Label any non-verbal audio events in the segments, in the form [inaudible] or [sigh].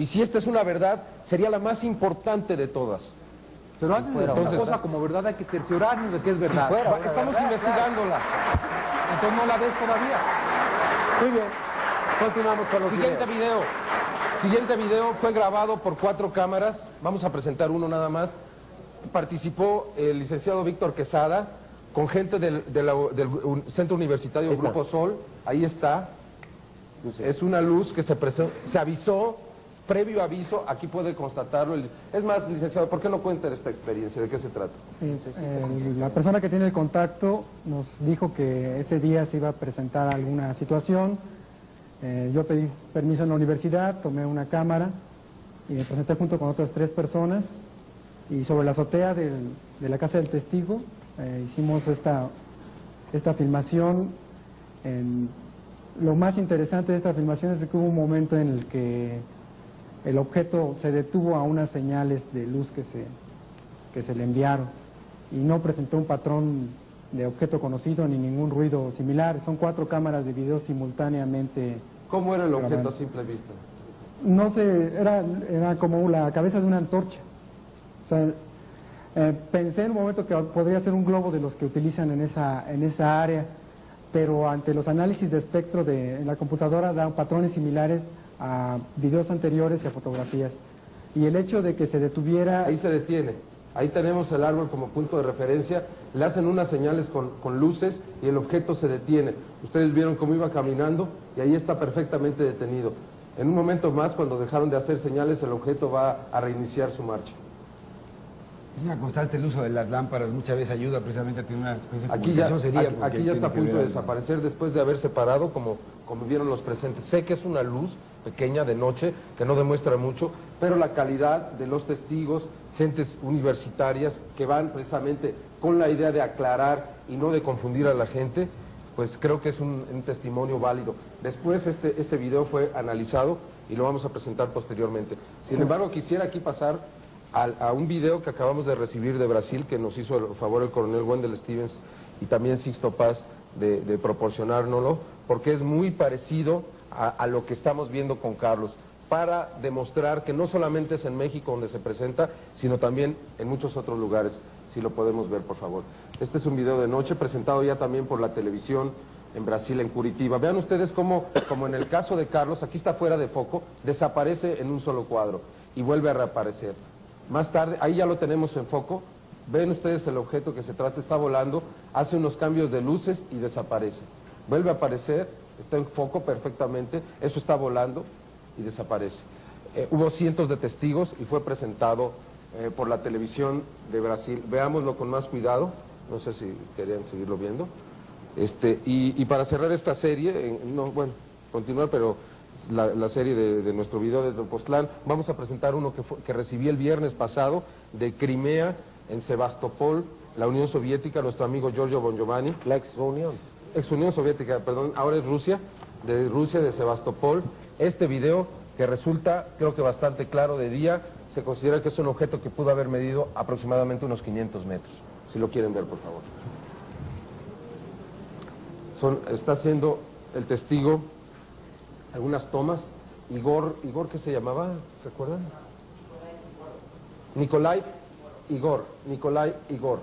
Y si esta es una verdad, sería la más importante de todas. Pero antes de decir una cosa como verdad hay que cerciorarnos de que es verdad. fuera Estamos verdad, investigándola. Entonces no la ves todavía. Muy bien. Continuamos con los Siguiente videos. video. Siguiente video fue grabado por cuatro cámaras. Vamos a presentar uno nada más. Participó el licenciado Víctor Quesada con gente del, Centro Universitario Grupo Sol. Ahí está. Es una luz que se, se avisó, previo aviso, aquí puede constatarlo. es más, licenciado, ¿por qué no cuenta esta experiencia? ¿De qué se trata? Sí, el- la persona que tiene el contacto nos dijo que ese día se iba a presentar alguna situación. Eh, yo pedí permiso en la universidad, tomé una cámara y me presenté junto con otras tres personas. Y sobre la azotea de la casa del testigo eh, hicimos esta, esta filmación. Lo más interesante de esta filmación es que hubo un momento en el que el objeto se detuvo a unas señales de luz que se, que se le enviaron y no presentó un patrón de objeto conocido ni ningún ruido similar. Son cuatro cámaras de video simultáneamente. ¿Cómo era el objeto Grabando. a simple vista? No sé, era, era como la cabeza de una antorcha. O sea, eh, pensé en un momento que podría ser un globo de los que utilizan en esa, en esa área, pero ante los análisis de espectro de la computadora dan patrones similares a videos anteriores y a fotografías. Y el hecho de que se detuviera... Ahí se detiene. Ahí tenemos el árbol como punto de referencia. Le hacen unas señales con, con luces y el objeto se detiene. Ustedes vieron cómo iba caminando y ahí está perfectamente detenido. En un momento más, cuando dejaron de hacer señales, el objeto va a reiniciar su marcha. Es una constante el uso de las lámparas, muchas veces ayuda precisamente a tener una especie de Aquí ya, sería aquí, ya está a punto de desaparecer después de haberse parado, como, como vieron los presentes. Sé que es una luz pequeña de noche, que no demuestra mucho, pero la calidad de los testigos, gentes universitarias que van precisamente con la idea de aclarar y no de confundir a la gente, pues creo que es un, testimonio válido. Después este, este video fue analizado y lo vamos a presentar posteriormente. Sin embargo, quisiera aquí pasar a, un video que acabamos de recibir de Brasil, que nos hizo el favor el coronel Wendell Stevens y también Sixto Paz de, de proporcionárnoslo, porque es muy parecido a, lo que estamos viendo con Carlos, para demostrar que no solamente es en México donde se presenta, sino también en muchos otros lugares, si lo podemos ver, por favor. Este es un video de noche presentado ya también por la televisión en Brasil, en Curitiba. Vean ustedes cómo, como en el caso de Carlos, aquí está fuera de foco, desaparece en un solo cuadro y vuelve a reaparecer. Más tarde, ahí ya lo tenemos en foco, ven ustedes el objeto que se trata, está volando, hace unos cambios de luces y desaparece. Vuelve a aparecer, está en foco perfectamente, eso está volando y desaparece. Eh, hubo cientos de testigos y fue presentado eh, por la televisión de Brasil. Veámoslo con más cuidado, no sé si querían seguirlo viendo. Este, y, para cerrar esta serie, en- no, bueno, continuar, pero la, serie de, nuestro video de Tepoztlán, vamos a presentar uno que, fue- que recibí el viernes pasado de Crimea, en Sebastopol, la Unión Soviética, nuestro amigo Giorgio Bongiovanni. La ex Unión. Ex Unión Soviética, perdón, ahora es Rusia, de Rusia, de Sebastopol. Este video, que resulta, creo que bastante claro de día, se considera que es un objeto que pudo haber medido aproximadamente unos 500 metros. Si lo quieren ver, por favor. Son, está haciendo el testigo algunas tomas. Igor, Igor, ¿qué se llamaba? ¿Recuerdan? Nikolai Igor, Nikolai Igor.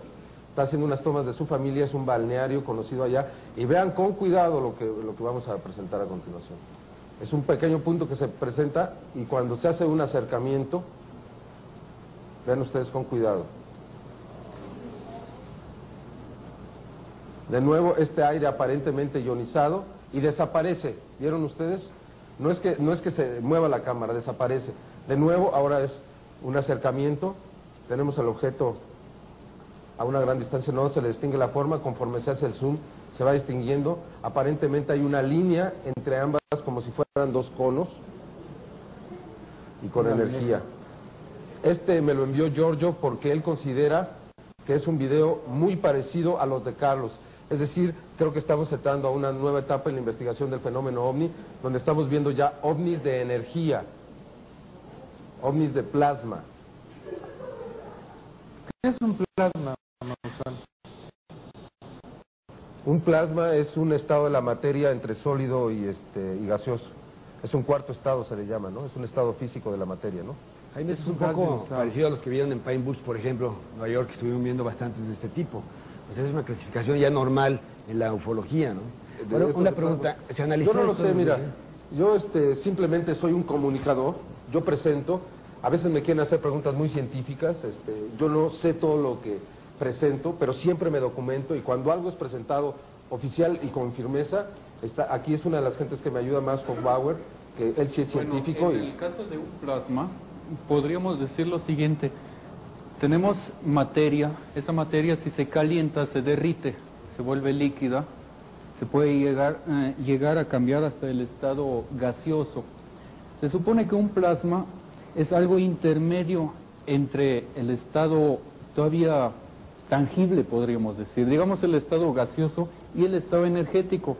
Está haciendo unas tomas de su familia, es un balneario conocido allá. Y vean con cuidado lo que, lo que vamos a presentar a continuación. Es un pequeño punto que se presenta y cuando se hace un acercamiento, vean ustedes con cuidado. De nuevo este aire aparentemente ionizado y desaparece. ¿Vieron ustedes? No es que, no es que se mueva la cámara, desaparece. De nuevo ahora es un acercamiento. Tenemos el objeto a una gran distancia, no se le distingue la forma, conforme se hace el zoom se va distinguiendo. Aparentemente hay una línea entre ambas como si fueran dos conos y con energía. Este me lo envió Giorgio porque él considera que es un video muy parecido a los de Carlos. Es decir, creo que estamos entrando a una nueva etapa en la investigación del fenómeno ovni, donde estamos viendo ya ovnis de energía, ovnis de plasma. ¿Qué es un plasma? Un plasma es un estado de la materia entre sólido y, este, y gaseoso. es un cuarto estado, se le llama, ¿no? Es un estado físico de la materia, ¿no? Jaime, Es es un un poco parecido a los que vieron en Pine Bush, por ejemplo, Nueva York, que estuvieron viendo bastantes de este tipo. O sea, es una clasificación ya normal en la ufología, ¿no? Bueno, una pregunta. ¿se analizó Yo no lo sé, mira. Yo este, simplemente soy un comunicador, yo presento, a veces me quieren hacer preguntas muy científicas, este, yo no sé todo lo que presento, pero siempre me documento y cuando algo es presentado oficial y con firmeza, está, aquí es una de las gentes que me ayuda más con Bauer, que él sí es científico Bueno, en y el caso de un plasma, podríamos decir lo siguiente. Tenemos materia, esa materia si se calienta se derrite, se vuelve líquida, se puede llegar, eh, llegar a cambiar hasta el estado gaseoso. Se supone que un plasma es algo intermedio entre el estado todavía tangible, podríamos decir, digamos el estado gaseoso y el estado energético.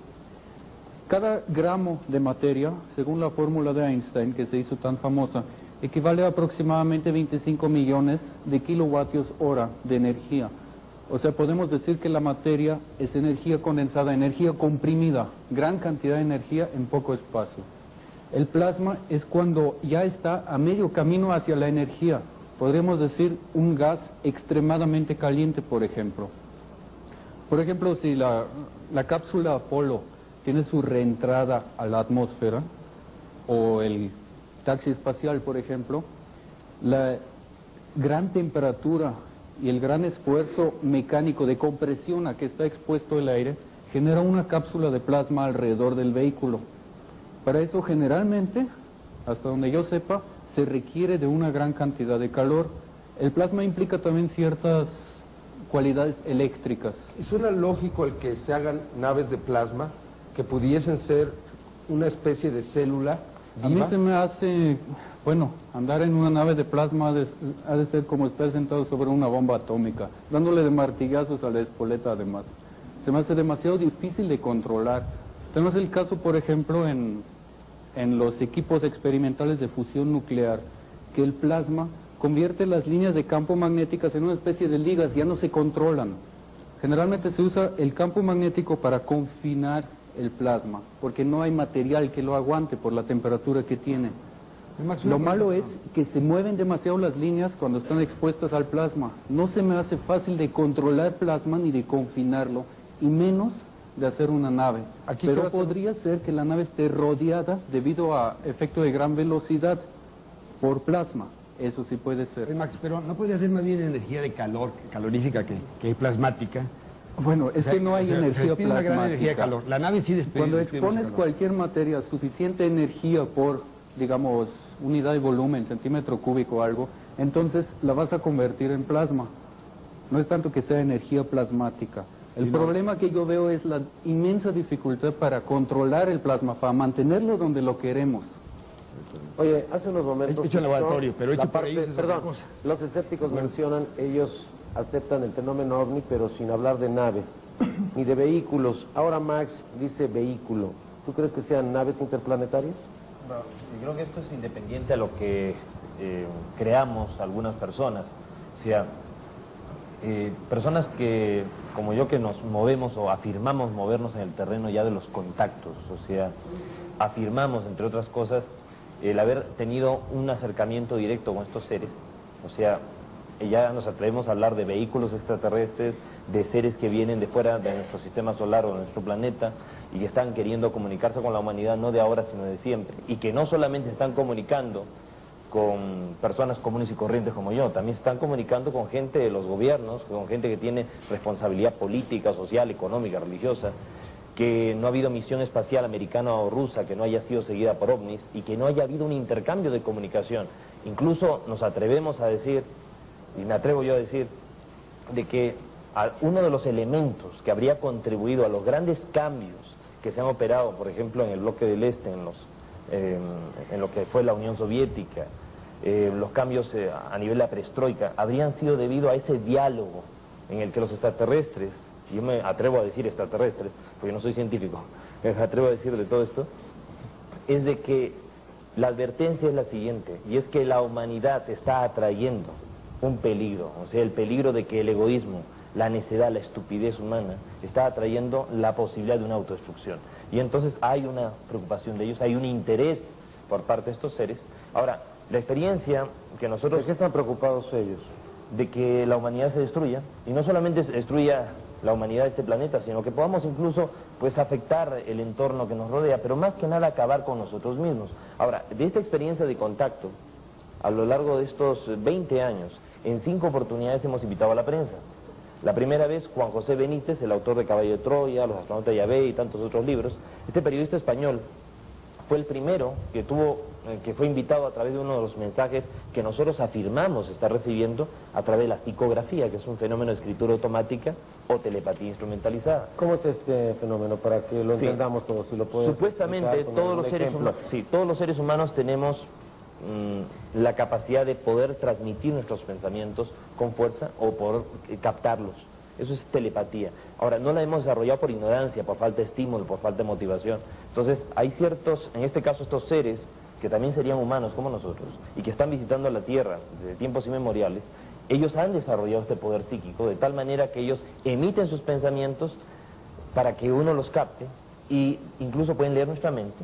Cada gramo de materia, según la fórmula de Einstein, que se hizo tan famosa, equivale a aproximadamente 25 millones de kilovatios hora de energía. O sea, podemos decir que la materia es energía condensada, energía comprimida, gran cantidad de energía en poco espacio. El plasma es cuando ya está a medio camino hacia la energía. Podríamos decir un gas extremadamente caliente, por ejemplo. Por ejemplo, si la, la cápsula Apolo tiene su reentrada a la atmósfera, o el taxi espacial, por ejemplo, la gran temperatura y el gran esfuerzo mecánico de compresión a que está expuesto el aire genera una cápsula de plasma alrededor del vehículo. Para eso generalmente, hasta donde yo sepa, se requiere de una gran cantidad de calor. El plasma implica también ciertas cualidades eléctricas. y suena lógico el que se hagan naves de plasma que pudiesen ser una especie de célula A mí se me hace, bueno, andar en una nave de plasma ha de, ha de ser como estar sentado sobre una bomba atómica, dándole de martillazos a la espoleta además. Se me hace demasiado difícil de controlar. Tenemos el caso, por ejemplo, en, en los equipos experimentales de fusión nuclear, que el plasma convierte las líneas de campo magnéticas en una especie de ligas, ya no se controlan. Generalmente se usa el campo magnético para confinar el plasma, porque no hay material que lo aguante por la temperatura que tiene. Lo malo es que se mueven demasiado las líneas cuando están expuestas al plasma. No se me hace fácil de controlar plasma ni de confinarlo, y menos de hacer una nave. Aquí Pero hacer- podría ser que la nave esté rodeada debido a efecto de gran velocidad por plasma. Eso sí puede ser. Max, pero no podría ser más bien energía de calor, calorífica que, que plasmática. Bueno, es O sea, que no hay o sea, se energía despide una gran energía de plasmática. calor. La nave sí despide. Cuando expones cualquier materia, suficiente energía por, digamos, unidad de volumen, centímetro cúbico o algo, entonces la vas a convertir en plasma. No es tanto que sea energía plasmática. El problema que yo veo es la inmensa dificultad para controlar el plasma, para mantenerlo donde lo queremos. Oye, hace unos momentos... Hecho en laboratorio, pero hecho la por parte- ellos es otra Perdón, cosa. los escépticos mencionan, ellos aceptan el fenómeno ovni, pero sin hablar de naves, [coughs] ni de vehículos. Ahora Max dice vehículo. ¿Tú crees que sean naves interplanetarias? Bueno, yo creo que esto es independiente a lo que eh, creamos algunas personas. O sea, eh, personas que, como yo, que nos movemos o afirmamos movernos en el terreno ya de los contactos. O sea, afirmamos, entre otras cosas, el haber tenido un acercamiento directo con estos seres. O sea, ya nos atrevemos a hablar de vehículos extraterrestres, de seres que vienen de fuera de nuestro sistema solar o de nuestro planeta y que están queriendo comunicarse con la humanidad no de ahora sino de siempre. Y que no solamente están comunicando con personas comunes y corrientes como yo, también se están comunicando con gente de los gobiernos, con gente que tiene responsabilidad política, social, económica, religiosa, que no ha habido misión espacial americana o rusa que no haya sido seguida por ovnis y que no haya habido un intercambio de comunicación. Incluso nos atrevemos a decir, y me atrevo yo a decir, de que uno de los elementos que habría contribuido a los grandes cambios que se han operado, por ejemplo, en el bloque del Este, en, los, eh, en lo que fue la Unión Soviética, eh, los cambios eh, a nivel de la perestroika, habrían sido debido a ese diálogo en el que los extraterrestres, yo me atrevo a decir extraterrestres, porque no soy científico, [laughs] me atrevo a decir de todo esto, es de que la advertencia es la siguiente, y es que la humanidad está atrayendo un peligro, o sea, el peligro de que el egoísmo, la necedad, la estupidez humana, está atrayendo la posibilidad de una autodestrucción. Y entonces hay una preocupación de ellos, hay un interés por parte de estos seres. Ahora, la experiencia que nosotros... ¿De qué están preocupados ellos? de que la humanidad se destruya, y no solamente se destruya la humanidad de este planeta, sino que podamos incluso pues afectar el entorno que nos rodea, pero más que nada acabar con nosotros mismos. Ahora, de esta experiencia de contacto, a lo largo de estos 20 años, en cinco oportunidades hemos invitado a la prensa. La primera vez, Juan José Benítez, el autor de Caballo de Troya, Los astronautas de Yahvé y tantos otros libros, este periodista español fue el primero que tuvo eh, que fue invitado a través de uno de los mensajes que nosotros afirmamos estar recibiendo a través de la psicografía, que es un fenómeno de escritura automática o telepatía instrumentalizada. ¿Cómo es este fenómeno para que lo Sí. entendamos todos? Si lo Supuestamente todos los, seres humanos, sí, todos los seres humanos tenemos mm, la capacidad de poder transmitir nuestros pensamientos con fuerza o por eh, captarlos. Eso es telepatía. Ahora, no la hemos desarrollado por ignorancia, por falta de estímulo, por falta de motivación. Entonces, hay ciertos, en este caso estos seres, que también serían humanos como nosotros, y que están visitando la Tierra desde tiempos inmemoriales, ellos han desarrollado este poder psíquico de tal manera que ellos emiten sus pensamientos para que uno los capte y incluso pueden leer nuestra mente.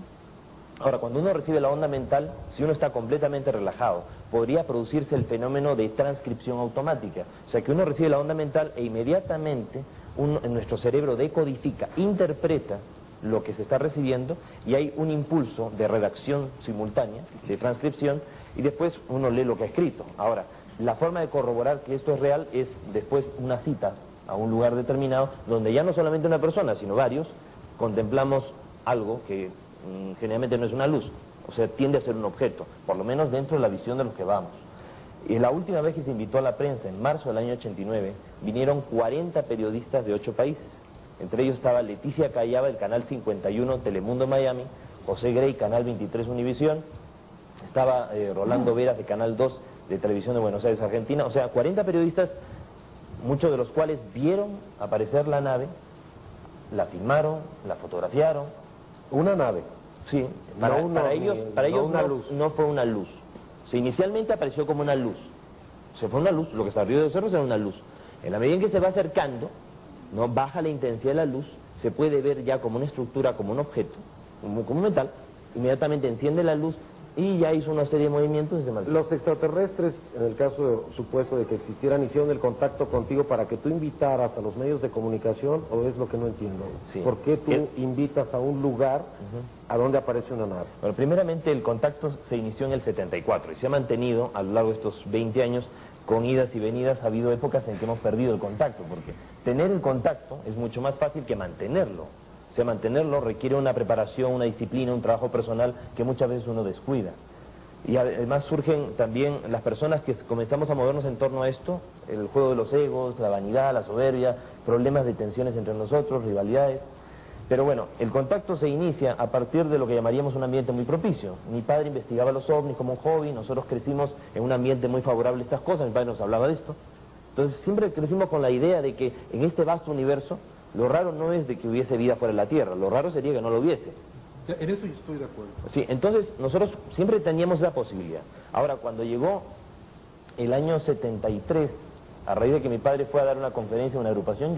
Ahora, cuando uno recibe la onda mental, si uno está completamente relajado, podría producirse el fenómeno de transcripción automática. O sea, que uno recibe la onda mental e inmediatamente uno- en nuestro cerebro decodifica, interpreta lo que se está recibiendo y hay un impulso de redacción simultánea, de transcripción, y después uno lee lo que ha escrito. Ahora, la forma de corroborar que esto es real es después una cita a un lugar determinado, donde ya no solamente una persona, sino varios, contemplamos algo que mm, generalmente no es una luz, o sea, tiende a ser un objeto, por lo menos dentro de la visión de los que vamos. Y la última vez que se invitó a la prensa, en marzo del año 89, vinieron 40 periodistas de ocho países. Entre ellos estaba Leticia Callaba, del Canal 51, Telemundo Miami, José Grey, Canal 23 Univisión, estaba eh, Rolando Veras, de Canal 2, de Televisión de Buenos Aires, Argentina. O sea, 40 periodistas, muchos de los cuales vieron aparecer la nave, la filmaron, la fotografiaron, Una nave. Sí, para, No una- para ellos, no para ellos una no, luz. no fue una luz. O sea, inicialmente apareció como una luz. Se fue una luz, lo que salió de los cerros era una luz. En la medida en que se va acercando, no baja la intensidad de la luz, se puede ver ya como una estructura, como un objeto, como, como un metal, inmediatamente enciende la luz y ya hizo una serie de movimientos y se mantuvo. Los extraterrestres, en el caso supuesto de que existieran, hicieron el contacto contigo para que tú invitaras a los medios de comunicación, o es lo que no entiendo. Sí. ¿Por qué tú El- invitas a un lugar a donde aparece una nave? Bueno, primeramente el contacto se inició en el 74 y se ha mantenido a lo largo de estos 20 años con idas y venidas. Ha habido épocas en que hemos perdido el contacto, porque tener el contacto es mucho más fácil que mantenerlo. O sea, mantenerlo requiere una preparación, una disciplina, un trabajo personal que muchas veces uno descuida. Y además surgen también las personas que comenzamos a movernos en torno a esto, el juego de los egos, la vanidad, la soberbia, problemas de tensiones entre nosotros, rivalidades. Pero bueno, el contacto se inicia a partir de lo que llamaríamos un ambiente muy propicio. Mi padre investigaba los ovnis como un hobby, nosotros crecimos en un ambiente muy favorable a estas cosas, mi padre nos hablaba de esto. Entonces siempre crecimos con la idea de que en este vasto universo lo raro no es de que hubiese vida fuera de la Tierra, lo raro sería que no lo hubiese. En eso yo estoy de acuerdo. Sí, entonces nosotros siempre teníamos esa posibilidad. Ahora, cuando llegó el año 73, a raíz de que mi padre fue a dar una conferencia en una agrupación,